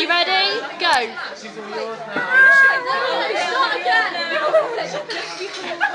You ready? Go.